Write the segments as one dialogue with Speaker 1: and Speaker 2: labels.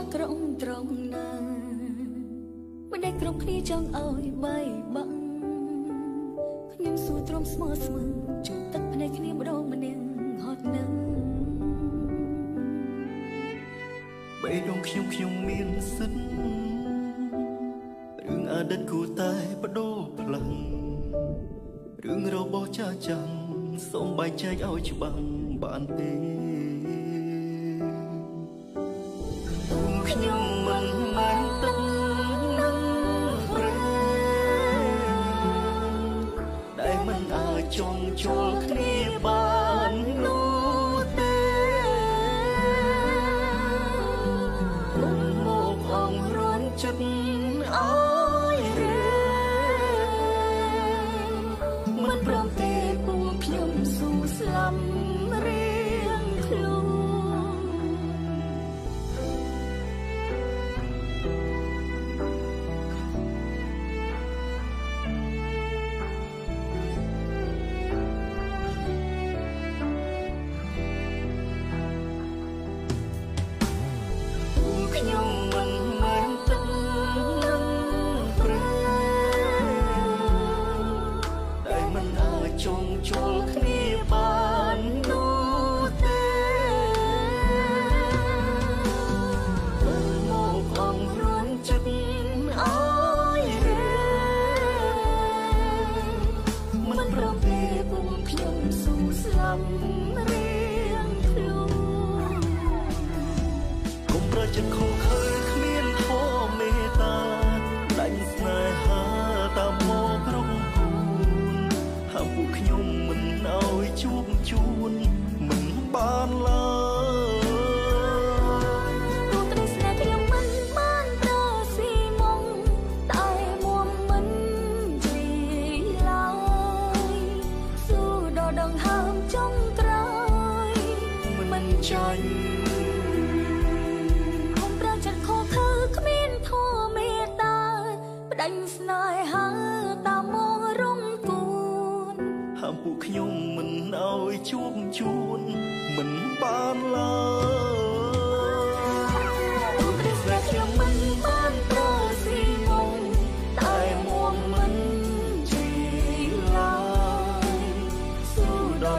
Speaker 1: អាក្រក់ត្រង់ណាមិនដែលក្រុមគ្នាចង់ឲ្យបែកបាក់ខ្ញុំសួរទ្រាំស្មើស្មើជុំទឹកភ្នែកគ្នាម្ដងម្នាក់ហត់នឹង
Speaker 2: បេះដូងខ្ញុំខ្ញុំមានសិទ្ធរឿងអតីតគួរតែបដូរផ្លាំងរឿងរបស់ចាចាំសូមបែងចែកឲ្យច្បាស់បានទេ មិ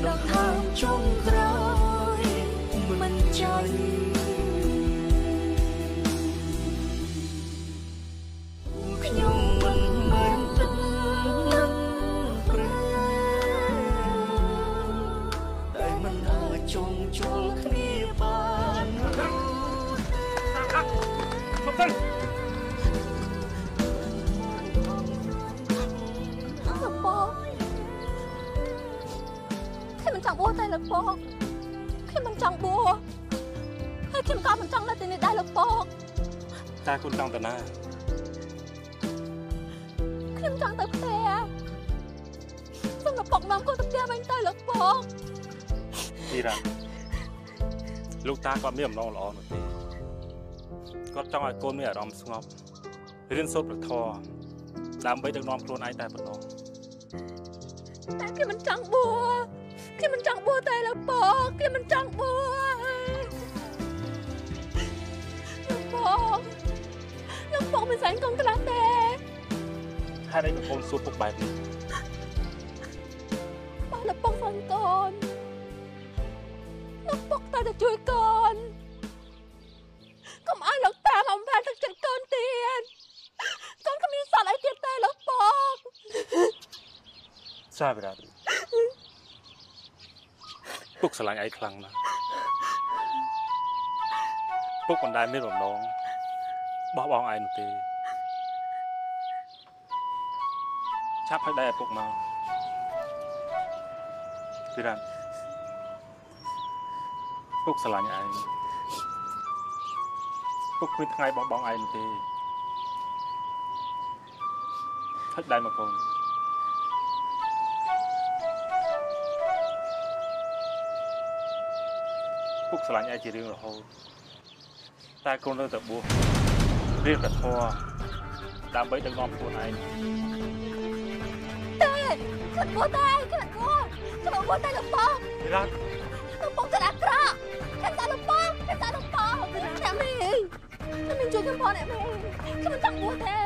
Speaker 2: ដល់ដ តាគុ
Speaker 3: ណចង់តាណា
Speaker 1: ខ្ញុំចង់ទៅផ្ទះសូមលោកពកនាំគាត់ទៅផ្ទះវិញទៅលោកពក
Speaker 3: ទីរ៉ាលោកតាគាត់មានអំណងល្អនោះទេគាត់ចង់ឲ្យកូនមានអារម្មណ៍ស្ងប់រៀនសូត្រព្រះធម៌ដើម្បីដឹកនាំខ្លួនឯងតែប៉ុណ្ណោះ
Speaker 1: តែខ្ញុំមិនចង់បួសខ្ញុំមិនចង់បួសតែលោកពកខ្ញុំមិនចង់បួសលោកពក លោកពកមិនស្អាតកូនខ្លះទេ
Speaker 3: ហេតុអីលោកកូនសួរពុកបែបនេះ
Speaker 1: បើលោកពុកសង្កូនលោកពុកតែទៅជួយកូនកុំឲ្យលោកតាអំផានទឹកចិត្តកូនទៀតកូនគ្មានសល់អីទៀតទេលោកពុក
Speaker 3: សាវិរាពុកស្រឡាញ់ឯងខ្លាំងណាស់ពុកមិនដែលមានបំណង បោះបង់ឯងនោះទេឆាប់ឲ្យដៃឪពុកមកទីរ៉ាពុកស្រឡាញ់ឯងពុកគ្មានថ្ងៃបោះបង់ឯងនោះទេហើយដៃមកកូនពុកស្រឡាញ់ឯងជារឿងរហូតតែកូននៅតែបួស រៀនតែធម៌ដើម្បីដឹកនាំខ្លួនឯង
Speaker 1: ទេខ្ញុំបួសតែខ្ញុំបួសខ្ញុំបួសតែលោកពុក
Speaker 3: ទីរ៉ា
Speaker 1: លោកពុកចិត្តអាក្រក់ខ្ញុំតែលោកពុកខ្ញុំតែលោកពុកខ្ញុំនេះ
Speaker 4: ខ្ញុំនឹងជួយខ្ញុំផងអ្នកមេខ្ញុំមិនចង់បួសទេ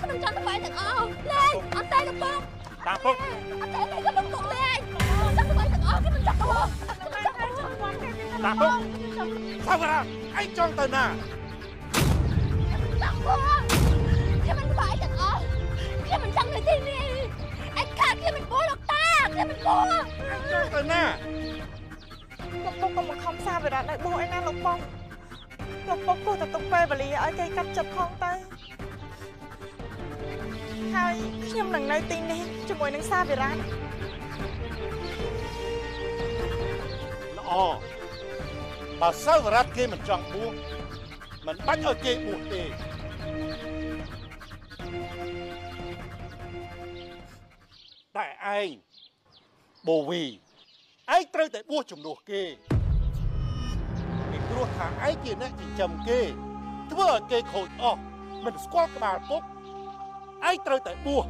Speaker 4: ខ្ញុំមិនចង់ទៅបាយទាំងអស់លេងអត់តែលោកពុក
Speaker 5: តាពុក
Speaker 4: អត់តែលេងខ្ញុំពុកលេងខ្ញុំចង់ទៅបាយទាំងអស់ខ្ញុំមិនចង់បួស
Speaker 5: តាពុកសាវរ៉ាឯងចង់ទៅណា
Speaker 4: ចង់បួស ខ្ញុំមិនបាយទាំងអស់ខ្ញុំមិនចង់នៅទីនេះអញខាតខ្ញុំមិនបួសលោកតាខ្ញុំមិនបួស
Speaker 5: ឯងចង់ទៅណា
Speaker 6: លោកពុកកុំបង្ខំសាវិរៈនៅបោះឯណាលោកពុកលោកពុកគួរតែទុកពេលវេលាឲ្យគេកាត់ចិត្តផងទៅហើយខ្ញុំនឹងនៅទីនេះជាមួយនឹងសាវិរៈ
Speaker 7: ល្អបើសាវរ៉ាត់គេមិនចង់បួសមិនបាច់ឲ្យគេបួសទេ តែឯងបូវីឯងត្រូវតែបួសជំនួសគេពីព្រោះថាឯងជាអ្នកចិញ្ចឹមគេ ធ្វើឲ្យគេខូចអស់មិនស្គាល់ក្បាលពុកឯងត្រូវតែបួស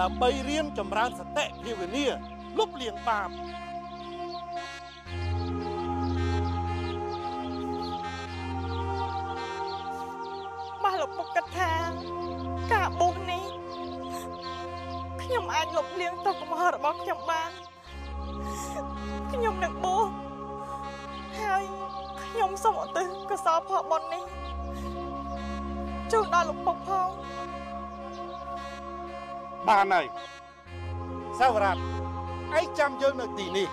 Speaker 7: ដើម្បីរៀនចម្រើនសតិភាវនាលុបលាងបាប
Speaker 6: លោកពុកគិតថា ការបោះនេះខ្ញុំអាចលុបលាងទុកកំហុសរបស់ខ្ញុំបានខ្ញុំនឹងបោះហើយខ្ញុំសូមឧទ្ទិសកុសលផលបុណ្យនេះជូនដល់លោកពុកផង
Speaker 7: បានហើយសាវរ៉ាត់ឯងចាំយើងនៅទីនេះ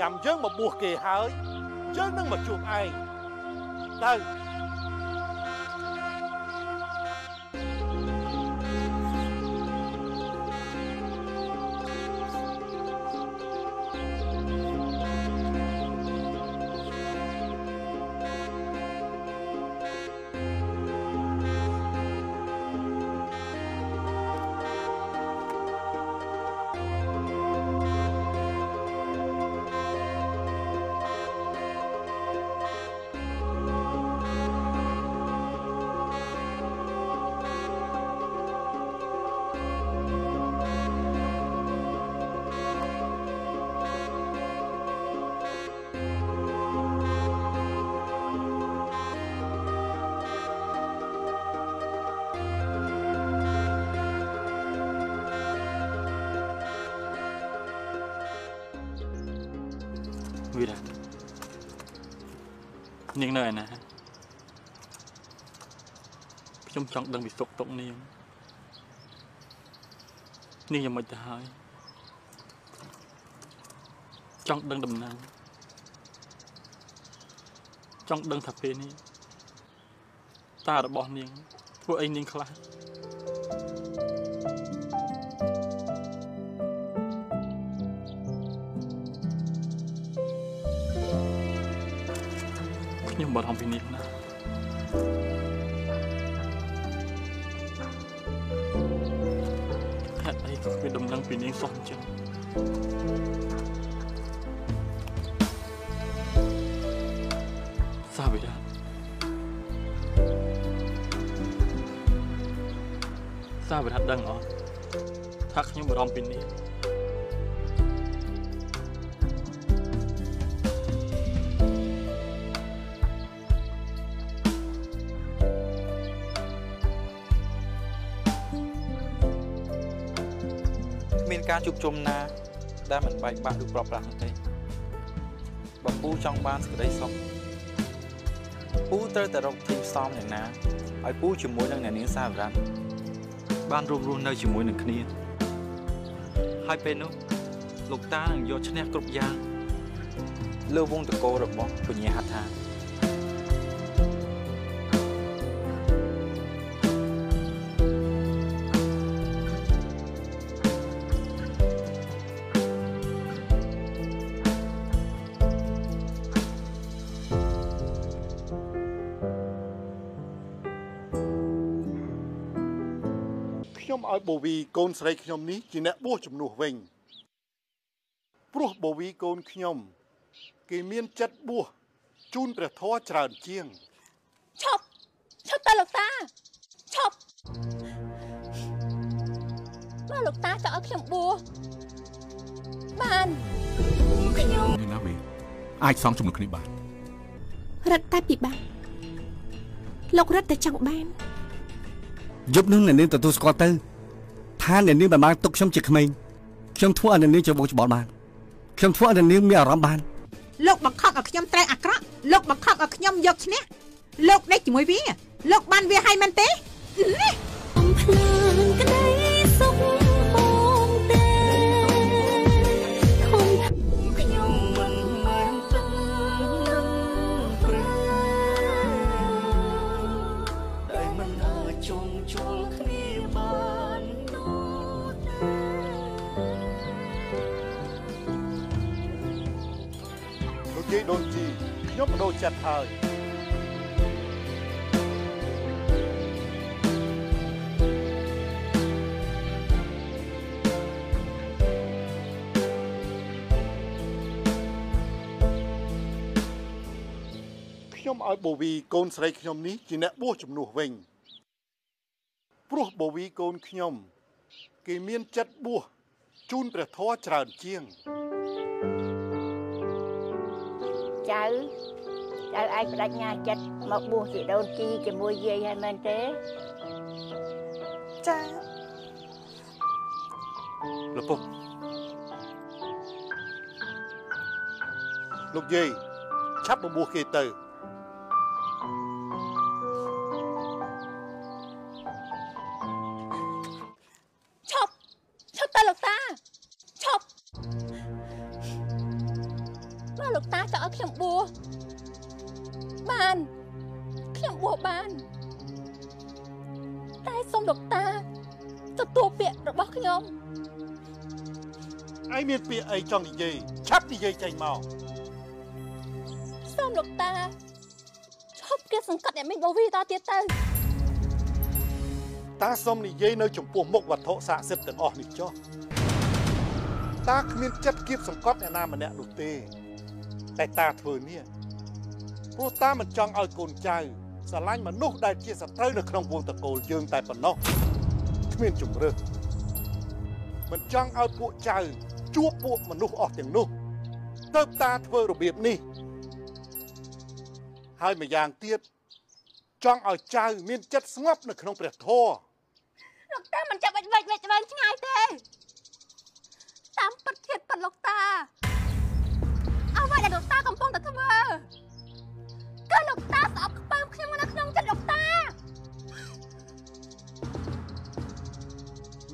Speaker 7: ចាំយើងមកបួសគេហើយយើងនឹងមកជួបឯងទៅ
Speaker 5: នាងនៅឯណាខ្ញុំចង់ដឹងពីសុខទុក្ខនាងនាងយ៉ាងម៉េចទៅហើយចង់ដឹងដំណឹងចង់ដឹងថាពេលនេះតារបស់នាងធ្វើអីនាងខ្លះ នាងគ្មាន
Speaker 8: ការជួបជុំណា ដែលមិនបែកបាក់ឬប្រប្រាស់នោះទេបើពូចង់បានសេចក្តីសុខពូត្រូវតែរកទីផ្សំយ៉ាងណាឲ្យពូជាមួយនឹងអ្នកនាងសាវរ៉ាត់បានរួមរស់នៅជាមួយនឹងគ្នា ហើយពេលនោះលោកតានឹងយកឈ្នះគ្រប់យ៉ាងលើវងតកោរបស់ពញ្ញាហដ្បូ
Speaker 7: វីកូនស្រីខ្ញុំនេះជាអ្នកបួសជំនួសវិញព្រោះបូវីកូនខ្ញុំ គេមានចិត្តបួសជូនព្រះធម៌ច្រើនជាង
Speaker 4: ឈប់ឈប់តើលោកតាឈប់បើលោកតាចង់ឲ្យខ្ញុំបួសបានខ្ញុំ
Speaker 9: នេះណាវីអាចសងជំនួសគ្នាបាន
Speaker 10: រត់តែពិបាក
Speaker 11: លោករត់តែចង់បាន
Speaker 12: យប់នោះអ្នកនាងទទួលស្គាល់ទៅ ថាអ្នកនាងមិនបានទុកខ្ញុំជាក្មេងខ្ញុំធ្វើឲ្យអ្នកនាងច្របូកច្បល់បានខ្ញុំធ្វើឲ្យអ្នកនាងមានអារម្មណ៍បាន
Speaker 10: លោកបង្ខំឲ្យខ្ញុំត្រូវអាក្រក់លោកបង្ខំឲ្យខ្ញុំយកឈ្នះលោកដេកជាមួយវាលោកបានវាឲ្យមែនទេ
Speaker 2: អំភ្លើ ខ្ញុំប
Speaker 7: ដូរចិត្តហើយខ្ញុំឲ្យបូវីកូនស្រីខ្ញុំនេះជាអ្នកបួសជំនួសវិញព្រោះបូវីកូនខ្ញុំ គេមានចិត្តបួសជូនព្រះធម៌ច្រើនជាង
Speaker 13: ចៅ ចៅឯងបដិញ្ញាចិត្តមកបួសជាដូនជីជាមួយយាយហើយមែនទេ
Speaker 4: ចា
Speaker 14: លពុក
Speaker 7: លោកយាយឆាប់បបួសគេទៅ
Speaker 4: ឈប់ឈប់ទៅលោកតាឈប់បើលោកតាចង់ឲ្យខ្ញុំបួស បានខ្ញុំបួសបានតែសូមលោកតាទទួលពាក្យរបស់ខ្ញុំ
Speaker 7: ឯងមានពាក្យអីចង់និយាយឆាប់និយាយចេញមក
Speaker 4: សូមលោកតាឈប់គេសង្កត់អ្នកមីងបូវីតទៀតទៅ
Speaker 7: តាសុំនិយាយនៅចំពោះមុខវត្ថុស័ក្តិសិទ្ធិទាំងអស់នេះចុះតាគ្មានចិត្តគៀបសង្កត់អ្នកណាម្នាក់នោះទេតែតាធ្វើនេះ ព្រោះតាមិនចង់ឲ្យកូនចៅស្រឡាញ់មនុស្សដែលជាសត្រូវនៅក្នុងវងតកូលយើងតែប៉ុណ្ណោះគ្មានជំរឿសមិនចង់ឲ្យពួកចៅជួបពួកមនុស្សអស់ទាំងនោះទៅតាធ្វើរបៀបនេះ ហើយម្យ៉ាងទៀតចង់ឲ្យចៅមានចិត្តស្ងប់នៅក្នុងព្រះធម៌
Speaker 4: លោកតាមិនចាប់បាច់វិចវិចវែងឆ្ងាយទេតាមពិតធាតពិតលោកតាអ្វីដែលលោកតាកំពុងតែធ្វើ គឺលោកតាស្អប់ខ្ពើមខ្ញុំនៅក្នុងចិត្តលោកតា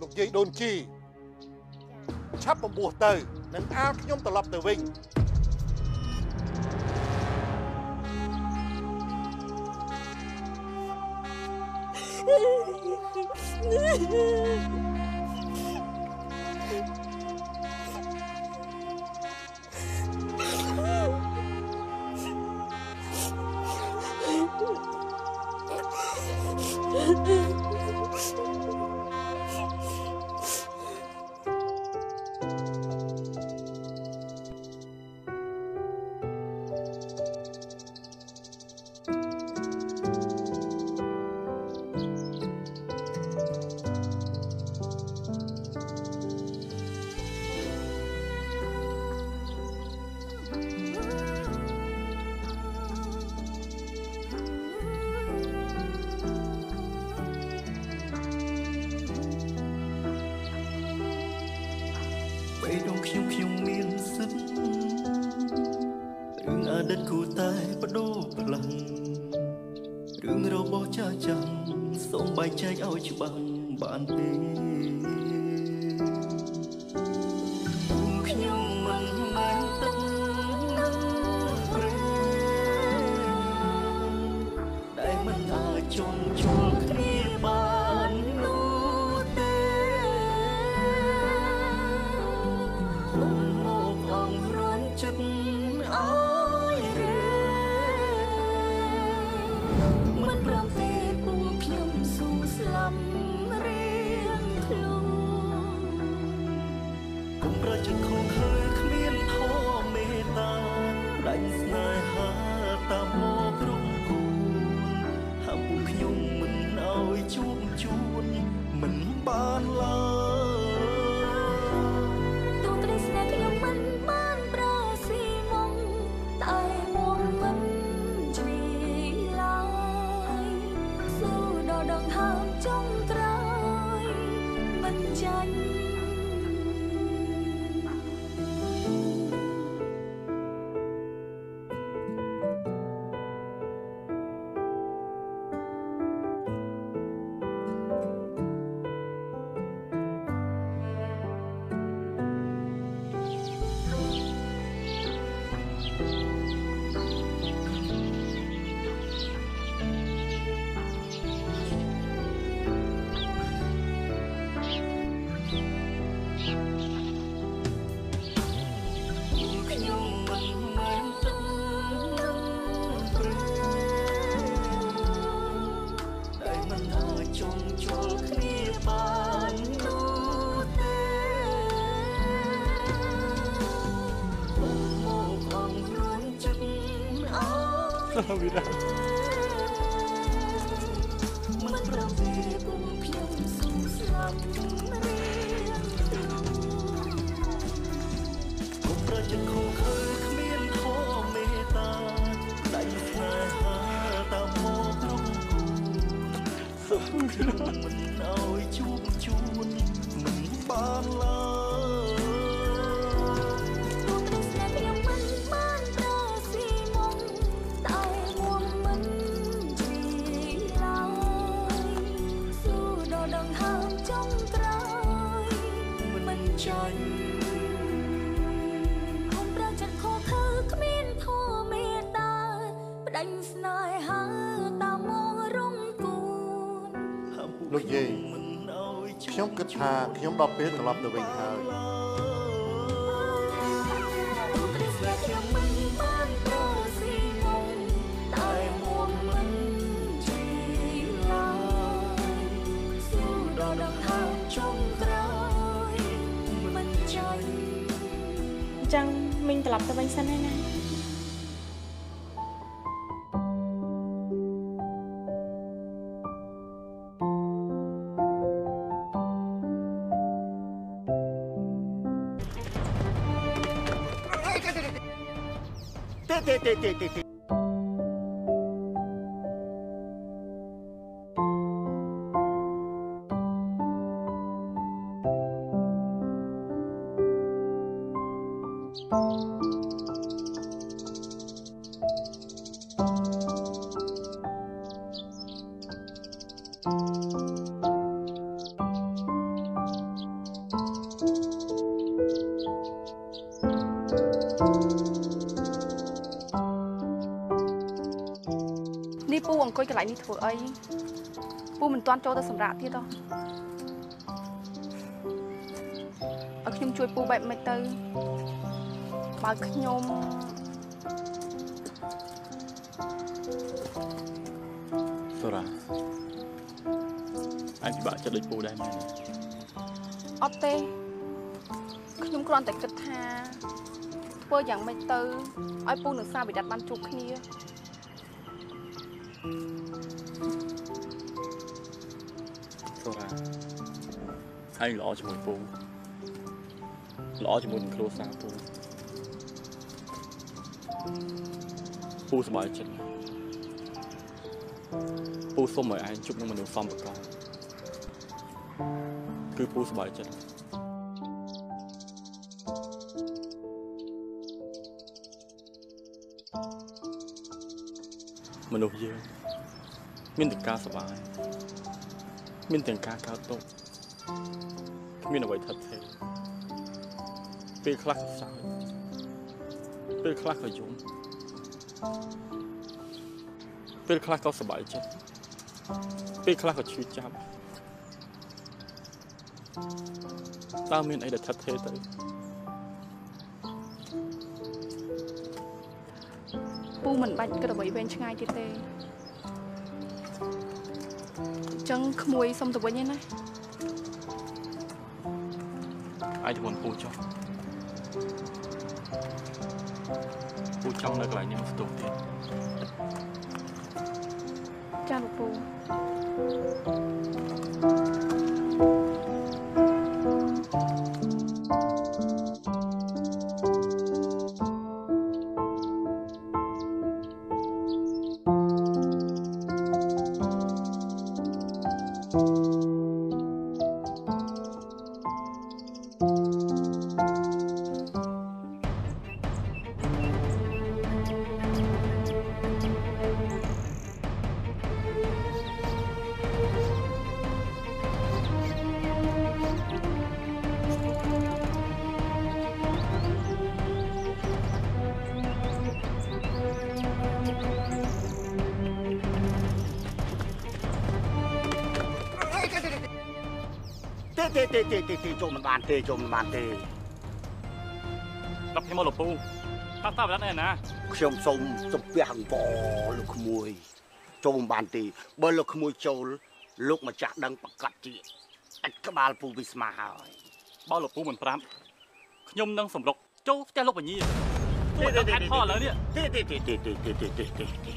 Speaker 7: លោកយាយដូនជីឆាប់បំពោះទៅនឹងអាលខ្ញុំត្រឡប់ទៅវិញ
Speaker 2: ពេ ចែកឲ្យច្បាស់ ប្រចិត្តខុសខើគ្មានធម៌មេត្តាដាច់ស្នេហាតាមមករំគួនហាំពួកខ្ញុំមិនឲ្យជួបជួនមិនបានឡើយ
Speaker 4: កុំប្រជិ
Speaker 1: តខំខើគ្មានធម៌មេត្តាដៃស្នេហាតាមមករំគូនសុខខ្ញុំមិនឲ្យជួបជួនមិនបានឡើយ លោកយា
Speaker 2: យខ្ញុំគិតថាខ្ញុំដល់ពេលត្រឡប់ទៅវិញហើយ
Speaker 1: ខ្ញុំមិនបានប្រស៊ីមុំតែមួងមិនជីឡើយស៊ូដល់ដងហើមចុងក្រោយមិនចាញ់
Speaker 6: អញ្ចឹងមីងត្រឡប់ទៅវិញសិនហើយណា
Speaker 2: ទេទេទេទេទេ
Speaker 15: កន្លែងនេះធ្វើអីពូមិនទាន់ចូលទៅសម្រាប់ទៀតហ៎ឲ្យខ្ញុំជួយពូបែបមិនទៅបើខ្ញុំ
Speaker 5: សូរ៉ាអញពិបាកចិត្តដូចពូដែរមែន
Speaker 15: អត់ទេខ្ញុំគ្រាន់តែគិតថាធ្វើយ៉ាងម៉េចទៅឲ្យពូនិងសាវិដាតបានជួបគ្នា
Speaker 5: អញល្អជាមួយពូល្អជាមួយនឹងគ្រួសារពូពូសប្បាយចិត្តណាស់ពូសុំឲ្យឯងជួបនឹងមនុស្សសមប្រកបគឺពូសប្បាយចិត្តមនុស្សយើងមានតែការសប្បាយមានទាំងការកើតទុក្ខគ្មានអ្វីថិតថេរពេលខ្លះក៏សើចពេលខ្លះក៏យំពេលខ្លះក៏សប្បាយចិត្តពេលខ្លះក៏ឈឺចាប់តើមានអីដែលថិតថេរទៅ
Speaker 15: ពូមិនបាច់គិតអ្វីវែងឆ្ងាយទៀតទេអញ្ចឹងក្មួយសុំទៅវិញឯណា
Speaker 5: អាចទៅមុនពូចុះពូចង់នៅកន្លែងនេះស្ទុះទៀត
Speaker 16: ទេទេទេទេទេចូលមិនបានទេចូលមិនបានទេ
Speaker 5: ដល់ខ្ញុំមកលោកពូតាតាវរៈនេះណា
Speaker 16: ខ្ញុំសូមសំពះអង្វរលោកក្មួយ ចូលមិនបានទេបើលោកក្មួយចូល លោកម្ចាស់ដឹងប្រកាសជាអត់ក្បាលពូវិស្មាហើយ
Speaker 5: បើលោកពូមិនប្រាប់ខ្ញុំនឹងសម្រុកចូលផ្ទះលោកបញ្ញាពួកតែខាត់ផលឥឡូវនេះ
Speaker 16: ទេទេទេទេទេទេទេទេទេទេ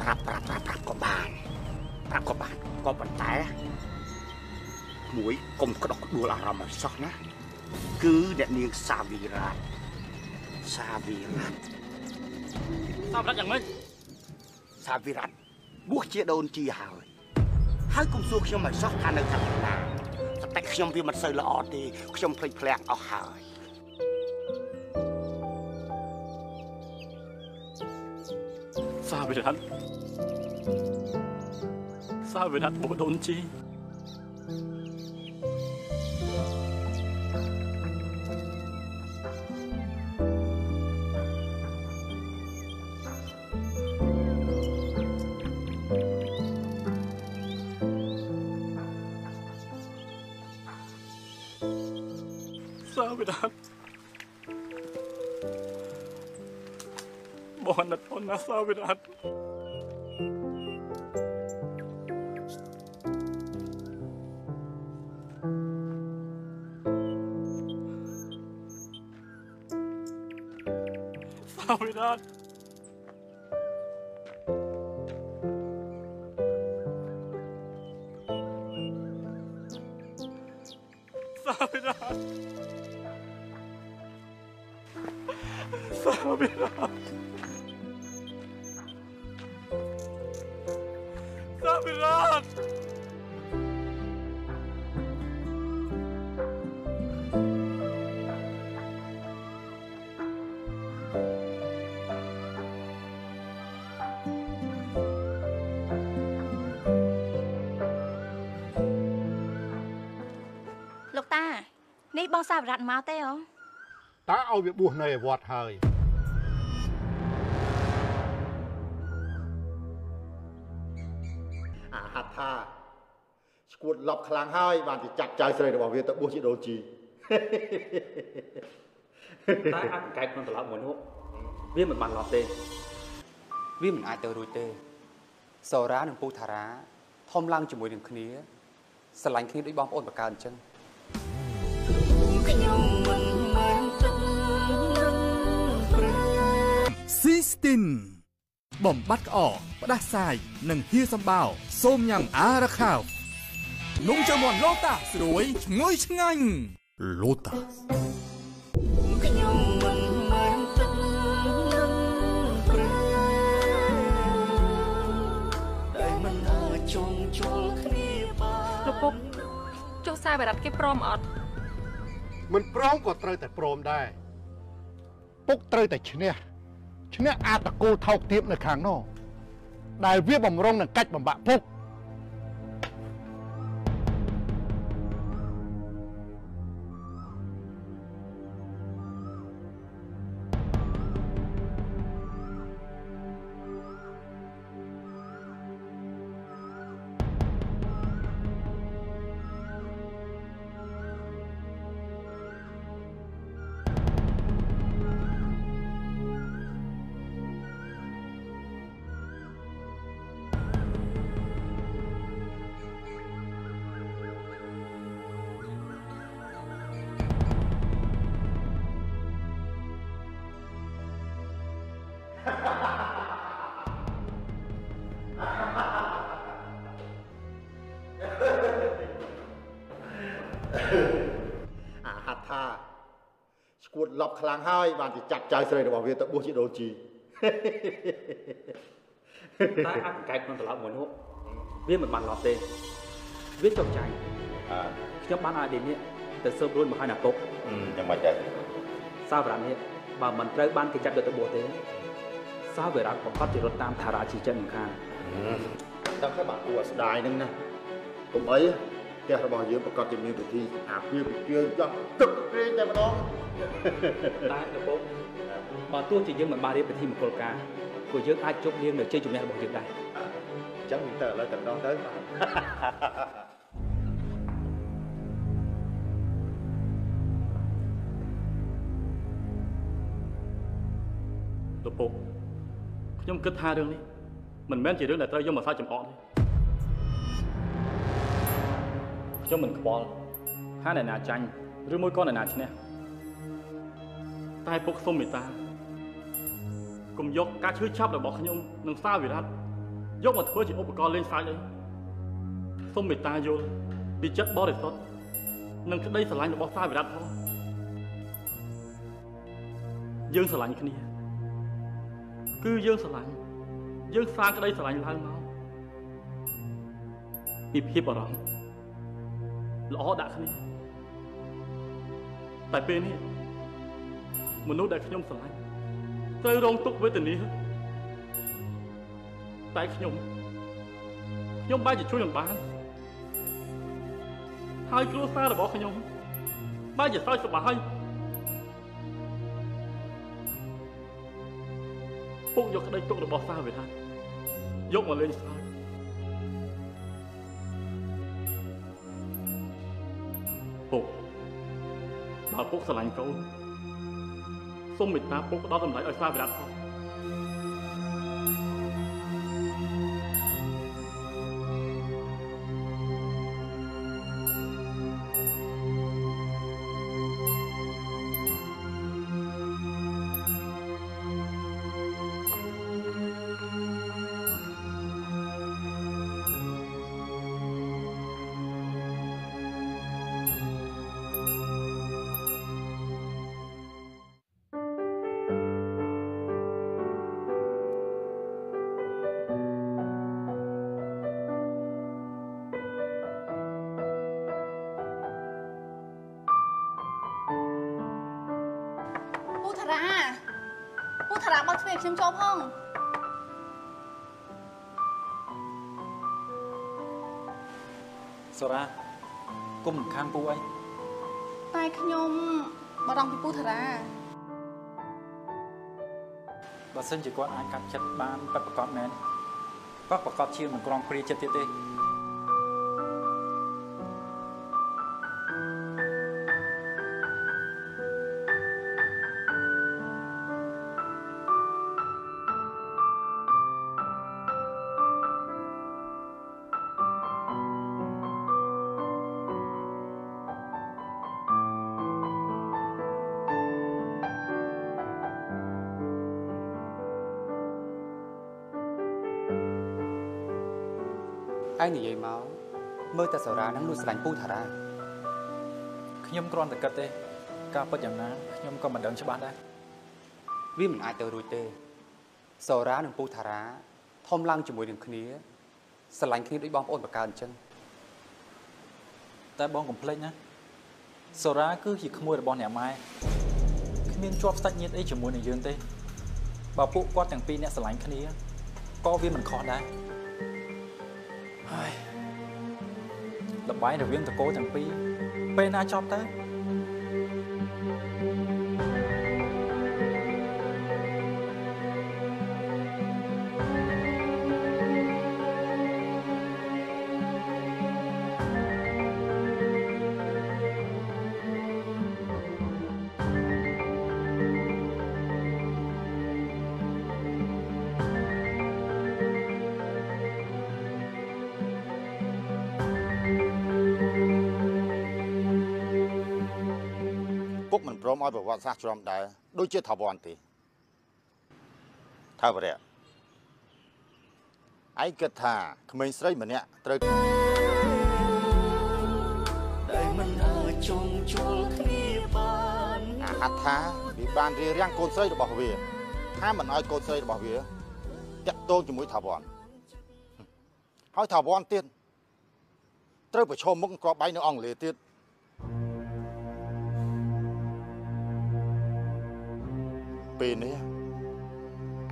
Speaker 16: ប្រាប់ប្រាប់ប្រាប់ប្រាប់ក៏បានប្រាប់ក៏បានក៏ប៉ុន្តែ មួយកុំក្តុកក្តួលអារម្មណ៍ឲ្យសោះណាគឺអ្នកនាងសាវីរ៉ាសាវីរ៉ា
Speaker 5: តាមរត់យ៉ាងម៉េច
Speaker 16: សាវីរ៉ាបួសជាដូនជាហើយហើយកុំសួរខ្ញុំឲ្យសោះថានៅខាងណាសតិខ្ញុំវាមិនសូវល្អទេខ្ញុំភ្លេចភ្លាំងអស់ហើយ
Speaker 5: សាវិរៈសាវិរៈបដូនជី lass damit
Speaker 4: an. Fahr mit an. បងសាវរៈមកទេអូ
Speaker 17: តើឲ្យវាបួសនៅឯវត្តហើយអាហត្ថាឈួតឡប់ខ្លាំងហើយបានជាចាត់ចៅស្រីរបស់វាទៅបួសជាដូនជី
Speaker 18: តែអាចកែកក្នុងត្រឡប់មួយនោះវាមិនបានឡប់ទេវាមិនអាចទៅរួចទេ សរានិងពូថារាធំឡើងជាមួយនឹងគ្នាស្រឡាញ់គ្នាដូចបងប្អូនបកើអញ្ចឹង
Speaker 2: ខ្ញុំមិនមែនទឹកនឹងព្រៃ
Speaker 9: ស៊ីស្ទីនបំបត្តិក្អកផ្ដាសាយនិងហៀសម្បោរសូមញ៉ាំអារ៉ាខាវនំជើមាន់ឡូតាស្រួយឈ្ងុយឆ្ងាញ់ឡូតា
Speaker 2: ខ្ញុំមិនមែនទឹកនឹងព្រៃដែលមិនអាចជុំជុលគ្នាបាន
Speaker 19: លោកពុកចុះសាវរៈគេព្រមអត់
Speaker 17: មិនព្រមក៏ត្រូវតែព្រមដែរពុកត្រូវតែឈ្នះឈ្នះអាតកូលថោកទាបនៅខាងនោះដែលវាបំរុងនឹងកាច់បំបាក់ពុក ឈួតឡប់ខ្លាំងហើយបានជាចាត់ចៅស្រីរបស់វាទៅបួសជាដូនជី
Speaker 18: តែអាចកែកក្នុងត្រឡប់មួយនោះវាមិនបានឡប់ទេវាចុកចាញ់ខ្ញុំបានឲ្យដេនេះទៅស៊ើបរួចមកឲ្យណាពុក
Speaker 17: យ៉ាងម៉េចដែរ
Speaker 18: សាវរៈនេះបើមិនត្រូវបានគេចាប់យកទៅបួសទេសាវរៈប្រកាសជារត់តាមថារាជាចិត្តមិនខាន
Speaker 17: ដល់តែបាក់គួរស្ដាយហ្នឹងណាកុំអីផ្ទះរបស់យើងប្រកាសជាមានពិធីអាពាហ៍ពិពាហ៍យ៉ាងទឹកព្រេងតែម្ដង
Speaker 18: តែដបងបើទោះជាយើងមិនបានរៀបពិធីមង្គលការក៏យើងអាចជប់លៀងនៅជ័យជំនះរបស់យើងដែរ
Speaker 17: អញ្ចឹងទៅឥឡូវទៅដល់ទៅ
Speaker 5: លោកពុកខ្ញុំគិតថារឿងនេះមិនមែនជារឿងដែលត្រូវយកមកសើចចំអកទេខ្ញុំមិនខ្វល់ថាអ្នកណាចាញ់ឬមួយក៏អ្នកណាឈ្នះ តែពុកសុំមេត្តាកុំយកការឈឺចាប់របស់ខ្ញុំនិងសាវិរៈយកមកធ្វើជាឧបករណ៍លេងសើចអីសូមមេត្តាយល់ពីចិត្តបរិសុទ្ធនិងក្តីស្រឡាញ់របស់សាវិរៈផងយើងស្រឡាញ់គ្នា គឺយើងស្រឡាញ់យើងសាងក្តីស្រឡាញ់ឡើងមកពីភាពអារម្មណ៍ល្អដាក់គ្នាតែពេលនេះ មនុស្សដែលខ្ញុំស្រឡាញ់ត្រូវរងទុក្ខវេទនាតែខ្ញុំខ្ញុំបែរជាជួយមិនបានហើយគ្រួសាររបស់ខ្ញុំបែរជាសើចសប្បាយពុកយកក្តីទុករបស់សាវិរៈយកមកលេងសើចពុកបើពុកស្រឡាញ់កូន សូមមេត្តាពុកផ្ដល់តម្លៃឲ្យសាវិរៈផង
Speaker 15: ផង
Speaker 8: សូរ៉ាគុំមិនខានពូអី
Speaker 15: តែខ្ញុំបារម្ភពីពូថារា
Speaker 8: បើសិនជាគាត់អាចកាត់ចិត្តបានពិតប្រាកដមែនគាត់ប្រកាសជាមិនក្រំព្រាចិត្តទៀតទេ
Speaker 20: ឯងនិយាយមកមើលតែសារានឹងលួចស្រឡាញ់ពូថារា
Speaker 8: ខ្ញុំគ្រាន់តែគិតទេ ការពិតយ៉ាងណាខ្ញុំក៏មិនដឹងច្បាស់ដែរ
Speaker 20: វាមិនអាចទៅរួចទេសារានិងពូថារាធំឡើងជាមួយនឹងគ្នាស្រឡាញ់គ្នាដូចបងប្អូនបកើអញ្ចឹង
Speaker 8: តែបងកុំភ្លេចណាសូរ៉ាគឺជាក្មួយរបស់អ្នកម៉ែគ្មានជាប់សាច់ញាតិអីជាមួយនឹងយើងទេបើពួកគាត់ទាំងពីរអ្នកស្រឡាញ់គ្នាក៏វាមិនខុសដែរ ហើយលបាយរវាងតកោទាំងពីរពេលណាចប់ទៅ
Speaker 17: ឲ្យប្រវត្តិសាស្ត្រជ្រាំដែរដូចជាថាវ័នទេថាវរៈឯងគិតថាក្មេងស្រីម្នាក់ត្រូវ
Speaker 2: ដែលមិនអាចចងជួលគ្នាបាន
Speaker 17: អាហត្ថាវាបានរៀបរៀងកូនស្រីរបស់វាថាមិនឲ្យកូនស្រីរបស់វាតាក់ទងជាមួយថាវ័នហើយថាវ័នទៀតត្រូវប្រឈមមុខក្របបែកនៅអង់គ្លេសទៀត ពេលនេះ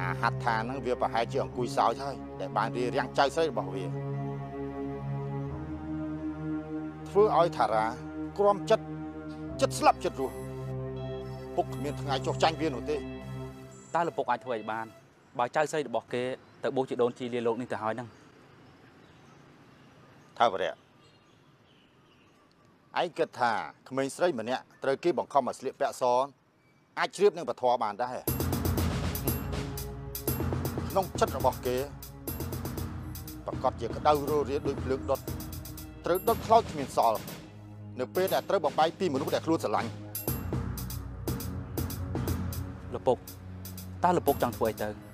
Speaker 17: អាហត្ថាហ្នឹងវាប្រហែលជាអង្គុយសោចហើយដែលបានរៀបរៀងចៅស្រីរបស់វាធ្វើឲ្យថារាក្រំចិត្តចិត្តស្លាប់ចិត្តរស់ពុកគ្មានថ្ងៃចុះចាញ់វានោះទេ
Speaker 20: តើលោកពុកអាចធ្វើឲ្យបានបើចៅស្រីរបស់គេទៅបួសជាដូនជីលាលោកនេះទៅហើយហ្នឹង
Speaker 17: ថាវរៈឯងគិតថាក្មេងស្រីម្នាក់ត្រូវគេបង្ខំឲ្យស្លៀកពាក់ស អាចជ្រាបនឹងពធបានដែរក្នុងចិត្តរបស់គេប្រកាសជាក្តៅរស់រាដូចភ្លើងដុតត្រូវដុតខ្លោចគ្មានសល់នៅពេលដែលត្រូវបំបាយពីមនុស្សដែលខ្លួនស្រឡាញ់
Speaker 18: លពុកតើលពុកចង់ធ្វើអីទៅ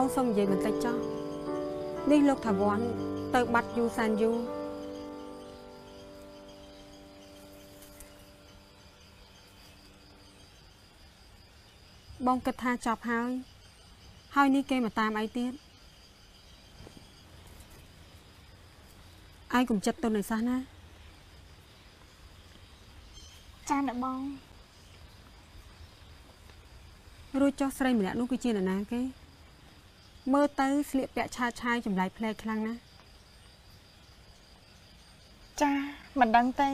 Speaker 21: បងសុំនិយាយបន្តិចចុះនេះលោកថាវ័នទៅបាត់យូរសែនយូរបងគិតថាចប់ហើយ ហើយនេះគេមកតាមអីទៀតឯងកុំចិត្តទុនឲ្យសោះណា
Speaker 22: ចាអ្នកបង
Speaker 21: រួចចុះស្រីម្នាក់នោះគឺជានរណាគេ មើលទៅស្លៀកពាក់ឆាតឆាយចម្លែកផ្លែកខ្លាំងណាស់
Speaker 22: ចាមិនដឹងទេ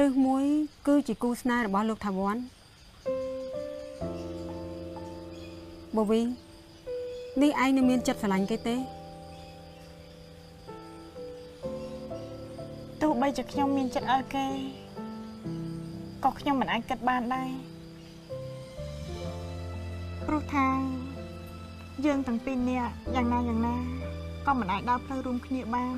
Speaker 21: រឹសមួយ គឺជាគូស្នេហ៍របស់លោកថាវ័នបូវីនេះឯងនៅមានចិត្តស្រឡាញ់គេទេ
Speaker 22: ទោះបីជាខ្ញុំមានចិត្តឲ្យគេក៏ខ្ញុំមិនអាចគិតបានដែរព្រោះថា យើងទាំងពីរនាក់យ៉ាងណាយ៉ាងណាក៏មិនអាចដើរផ្លូវរួមគ្នាបាន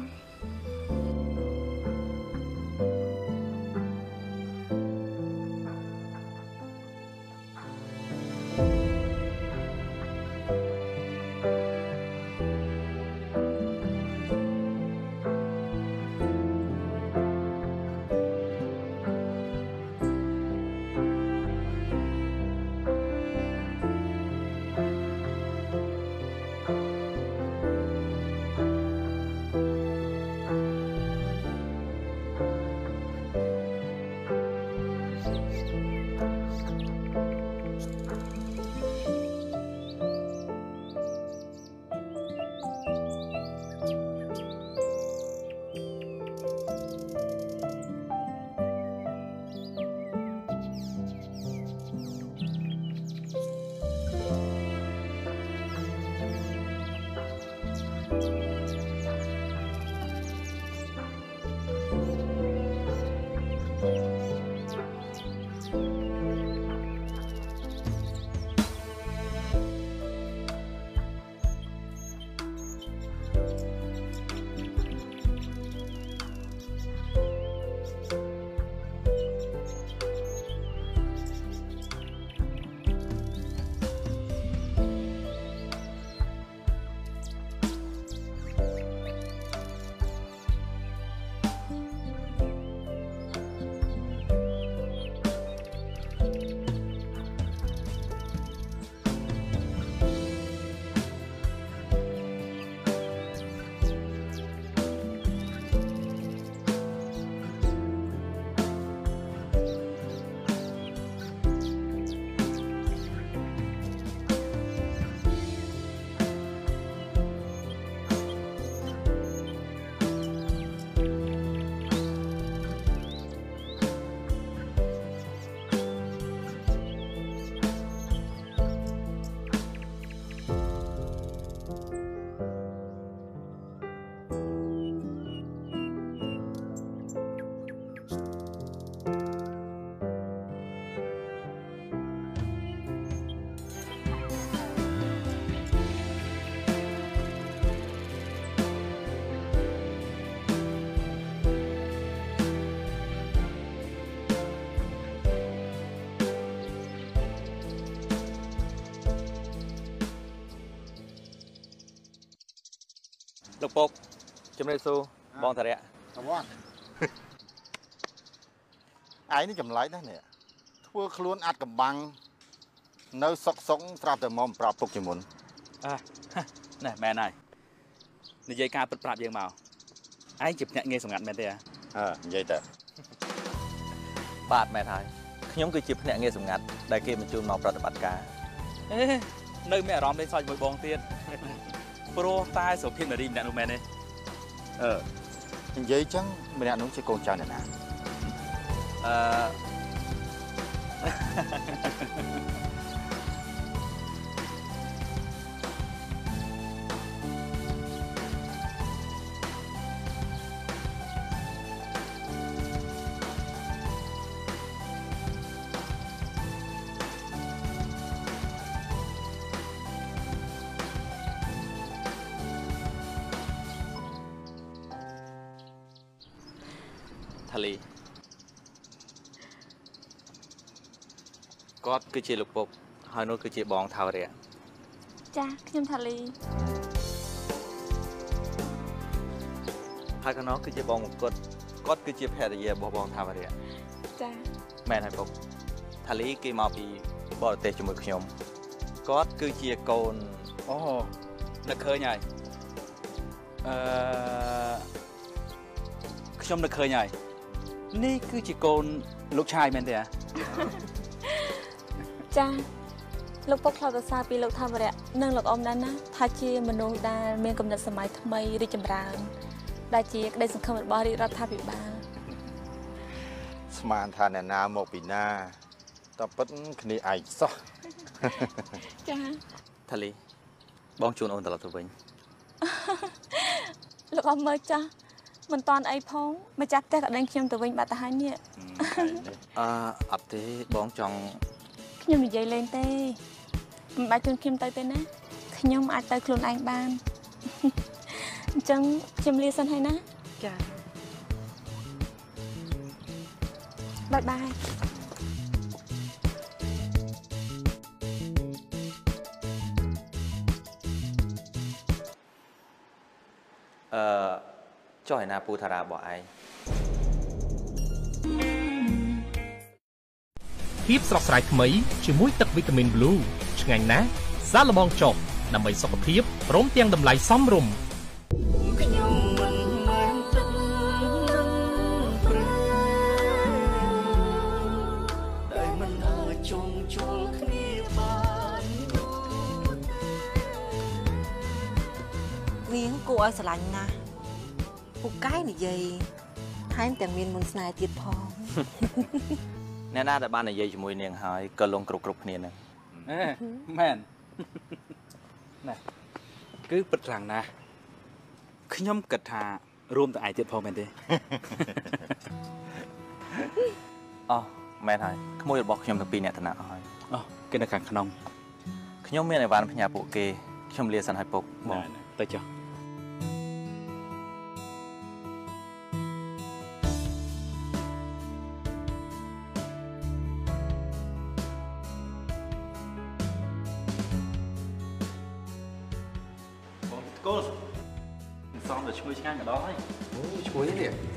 Speaker 23: លោកពុកជំរាបសួរបងតារៈ
Speaker 17: អវ៉ាន់ឯងនេះចម្លែកណាស់នេះធ្វើខ្លួនអាត់កំបាំងនៅសុកសុកស្រាប់តែមកប្រាប់ពុកជាមុន
Speaker 23: អ่ะណែមែនហើយនិយាយការពិតប្រាប់យើងមកឯងជាភ្នាក់ងារសម្ងាត់មែនទេហ៎
Speaker 17: អើនិយាយតើ
Speaker 23: បាទមែនហើយខ្ញុំគឺជាភ្នាក់ងារសម្ងាត់ដែលគេបញ្ជូនមកប្រតិបត្តិការអេនៅមានអារម្មណ៍លេងសើចជាមួយបងទៀត ព្រោះតែសុភាពនារីម្នាក់នោះមែនទេ
Speaker 17: អឺនិយាយចឹងម្នាក់នោះជាកូនចៅអ្នកណា
Speaker 23: អឺ គាត់គឺជាលោកពុកហើយនោះគឺជាបងថាវរៈ
Speaker 19: ចាខ្ញុំថាលី
Speaker 23: ហើយខាងនោះគឺជាបងមកគាត់គាត់គឺជាភរិយារបស់បងថាវរៈ
Speaker 19: ចា
Speaker 23: មែនហើយពុកថាលីគេមកពីបរទេសជាមួយខ្ញុំគាត់គឺជាកូនអូនឹកឃើញហើយអឺខ្ញុំនឹកឃើញហើយនេះគឺជាកូនលោកឆាយមែនទេហ៎
Speaker 19: ចាលោកពុកឆ្លោតសរសើរពីលោកថាវរៈនិងលោកអ៊ំដែរណាថាជាមនុស្សដែលមានគំនិតសម័យថ្មីរីកចម្រើន ដែលជាក្តីសង្ឃឹមរបស់រាជរដ្ឋាភិបាល
Speaker 17: ស្មានថាអ្នកណាមកពីណាតពិតគ្នាឯងសោះ
Speaker 19: ចា
Speaker 23: ថាលីបងជូនអូនត្រឡប់ទៅវិញ
Speaker 19: លោកអ៊ំមើលចាស់មិនតាន់អីផងម្ចាស់ផ្ទះក៏ដេញខ្ញុំទៅវិញបាត់ទៅហើយនេះ
Speaker 23: អឺអត់ទេបងចង់
Speaker 19: ខ្ញុំនិយាយលេងទេមិនបាច់ជូនខ្ញុំទៅទេណាខ្ញុំអាចទៅខ្លួនឯងបានអញ្ចឹងខ្ញុំលាសិនហើយណាចាបាយបាយ
Speaker 23: អឺចុះឯណាពូថារារបស់ឯង
Speaker 24: ភាពស្រស់ស្រាយថ្មីជាមួយទឹកវីតាមីន Blue ឆ្ងាញ់ណាស់សាកល្បងចុះដើម្បីសុខភាពព្រមទាំងតម្លៃសមរម្យ
Speaker 2: ខ្ញុំមិនមែនទឹកនឹងព្រៃដែលមិនអាចជុំជុលគ្នាបាននោះ
Speaker 25: នាងគួរឲ្យស្រឡាញ់ណាស់ពូកែនិយាយថែមទាំងមានមុនស្នេហ៍ទៀតផង
Speaker 23: អ្នកណាដែលបាននិយាយជាមួយនាងហើយក៏លងគ្រប់គ្រប់គ្នានឹង
Speaker 18: អេមែនណែគឺពិតខ្លាំងណាស់
Speaker 23: ខ្ញុំគិតថារួមតែឯងទៀតផងមែនទេអោះមែនហើយក្មួយរបស់ខ្ញុំទាំងពីរអ្នកតំណាក់អស់ហើយ
Speaker 18: អូគេនៅខាងក្នុង
Speaker 23: ខ្ញុំមានអីវ៉ាន់ផ្ញើពួកគេខ្ញុំលាសិនឲ្យពុកបង
Speaker 18: ទៅចុះ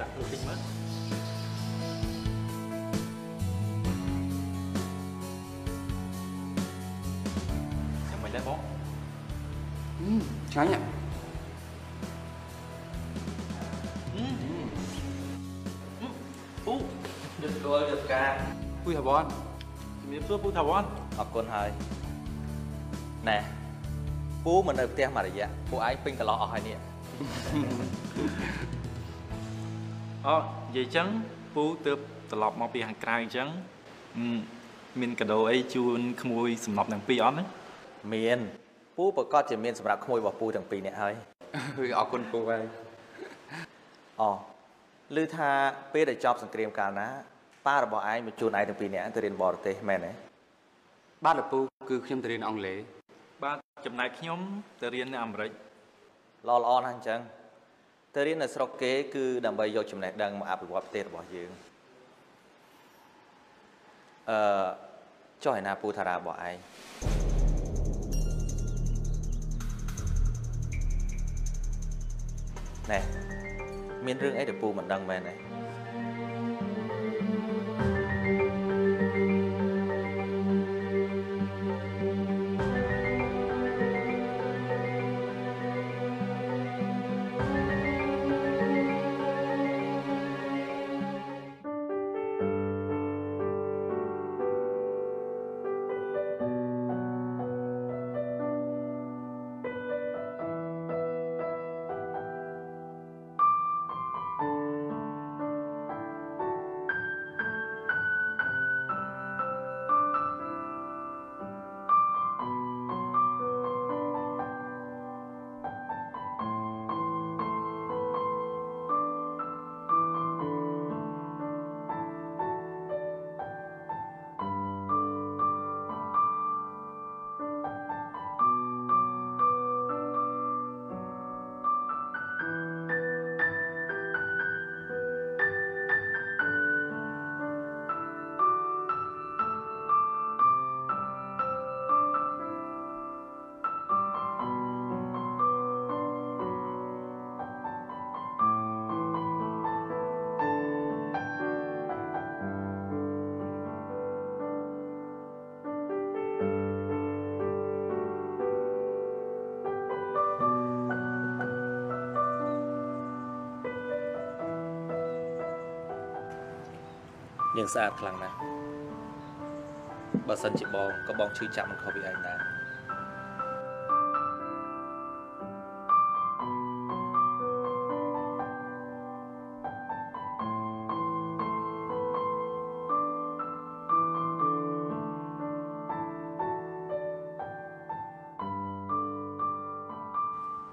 Speaker 26: យនេះចាក់ទៅតិចមើលយ៉ាងម៉េចដែរបង
Speaker 20: ឆ្ងាញ់ហ៎
Speaker 23: ពូយល់យល់យល់ការ
Speaker 18: ពូថាវ៉ាន់
Speaker 23: ជំរាបសួរពូថាវ៉ាន់អរគុណហើយណែពូមកនៅផ្ទះមួយរយៈពូឯងពេញកន្លោះអស់ហើយនេះ
Speaker 8: អូនិយាយចឹងពូទើបត្រឡប់មកពីខាងក្រៅអញ្ចឹងអឺមានកាដូអីជូនក្មួយសំណប់ទាំងពីរអត់ណា
Speaker 23: មានពូប្រកាសជាមានសម្រាប់ក្មួយរបស់ពូទាំងពីរនាក់ហើយ
Speaker 20: អរគុណពូហើយ
Speaker 23: អូឮថាពេលដែលចប់សង្គ្រាមកាលណាប៉ារបស់ឯងមកជូនឯងទាំងពីរនាក់ទៅរៀនបរទេសមែនទេ
Speaker 20: បាទលោកពូគឺខ្ញុំទៅរៀនអង់គ្លេស
Speaker 8: បាទចំណែកខ្ញុំទៅរៀននៅអាមេរិក
Speaker 23: ល្អល្អណាស់អញ្ចឹង ទៅរៀននៅស្រុកគេ គឺដើម្បីយកចំណេះដឹងមកអភិវឌ្ឍប្រទេសរបស់យើងអឺចុះឯណាពូថារារបស់ឯង
Speaker 20: អ
Speaker 23: ណែមានរឿងអីដែលពូមិនដឹងមែនទេ យើងស្អាតខ្លាំងណាស់បើសិនជាបងក៏បងឈឺចាប់មិនខុសពីឯងដែរ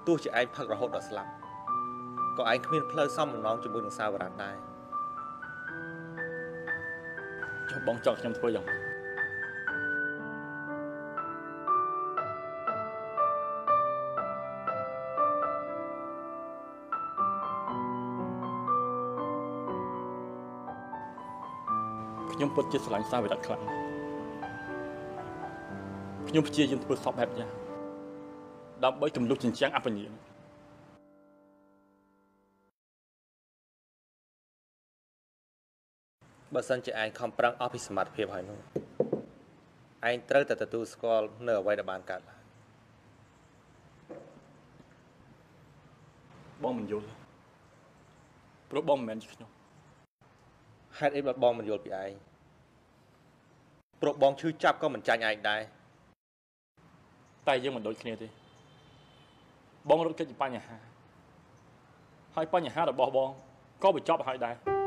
Speaker 23: ទោះជាឯងផឹករហូតដល់ស្លាប់ក៏ឯងគ្មានផ្លូវសំបំណងជាមួយនឹងសាវរៈដែរ
Speaker 5: ចុះបងចង់ខ្ញុំធ្វើយ៉ាងម៉េចខ្ញុំពិតជាស្រឡាញ់សាវិរៈខ្លាំងខ្ញុំព្យាយាមធ្វើសពបែបយ៉ាងដើម្បីទម្លុះចិញ្ចាំងអបញ្ញាណ
Speaker 23: បើសិនជាឯងខំប្រឹងអស់ពីសមត្ថភាពហើយនោះឯងត្រូវតែទទួលស្គាល់នៅអ្វីដែលបានកើតឡើង
Speaker 5: បងមិនយល់ព្រោះបងមិនមែនជាខ្ញុំ
Speaker 23: ហេតុអីបើបងមិនយល់ពីឯងព្រោះបងឈឺចាប់ក៏មិនចាញ់ឯងដែរ
Speaker 5: តែយើងមិនដូចគ្នាទេបងរត់គេចពីបញ្ហាហើយបញ្ហារបស់បងក៏បញ្ចប់ហើយដែរ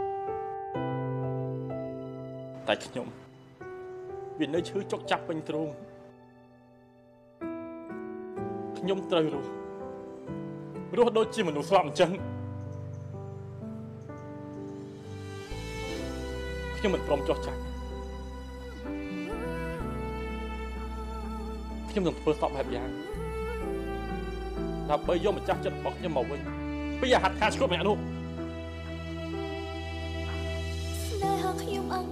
Speaker 5: តែខ្ញុំវានៅឈឺចុកចាប់ពេញទ្រូងខ្ញុំត្រូវរស់រស់ដូចជាមនុស្សស្លាប់អញ្ចឹងខ្ញុំមិនព្រមចោះចាញ់ខ្ញុំនឹងធ្វើសពបែបយ៉ាងដើម្បីយកម្ចាស់ចិត្តរបស់ខ្ញុំមកវិញពីអាហាត់ខាឈ្គប់ម្នាក់នោះ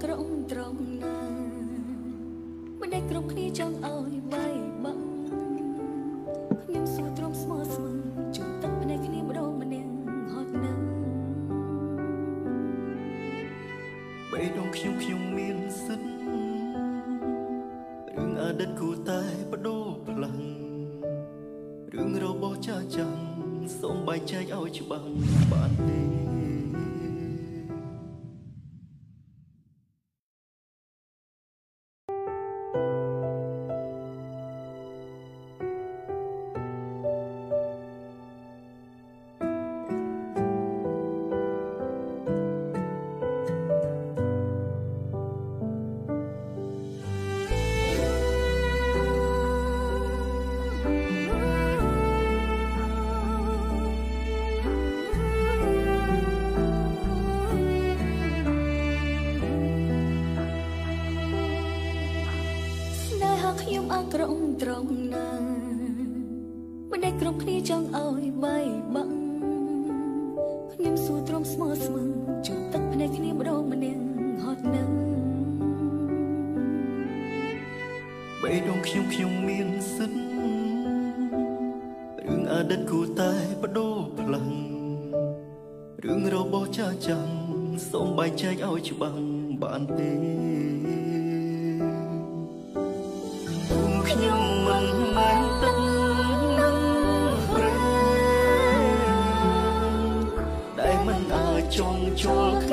Speaker 1: ក្រងត្រង់ណាមិនដែលគ្រប់គ្នាចង់ឲ្យបាយបាក់ខ្ញុំសួរទ្រាំស្មោះស្មឹងជូនទឹកភ្នែកគ្នាម្ដងម្នាក់ហត់ណាស់
Speaker 2: បេះដូងខ្ញុំខ្ញុំមានសិទ្ធរឿងអតីតគួរតែបដូរផ្លាំងរឿងរបស់ចាចាំងសូមបែងចែកឲ្យច្បាស់បានទេ
Speaker 1: ច្បាស់បានទេភូមិ
Speaker 2: ខ្ញុំមិនមែនទឹកនឹងព្រែដែលមិនអាចចងចូល